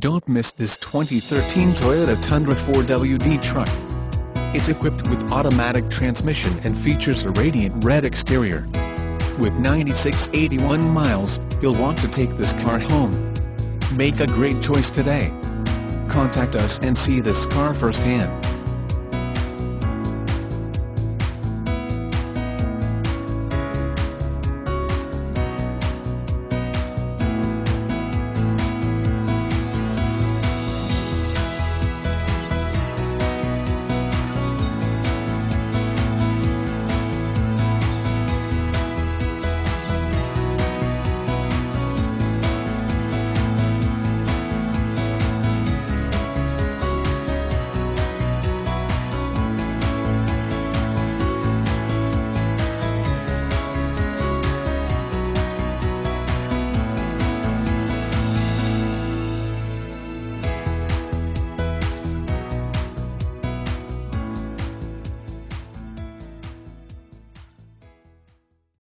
Don't miss this 2013 Toyota Tundra 4WD truck. It's equipped with automatic transmission and features a radiant red exterior. With 9681 miles, you'll want to take this car home. Make a great choice today. Contact us and see this car firsthand.